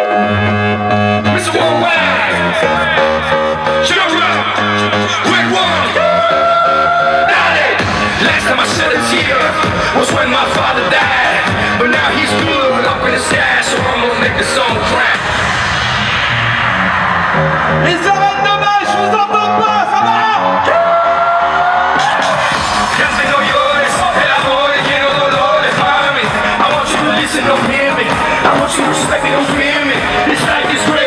Mr. Worldwide. Sugar. Red one. Daddy. Last time I shed a tear was when my father died. But now he's good up in so I'm gonna make this song cry. Les de match, vous pas, ça va Ya tengo llores, el amor y quiero dolores, mami. I want you to listen, don't hear me. I want you to respect me, don't fear take his